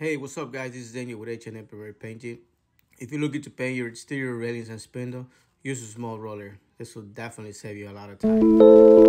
Hey, what's up guys? This is Daniel with H&A Premier Painting. If you're looking to paint your exterior railings and spindle, use a small roller. This will definitely save you a lot of time.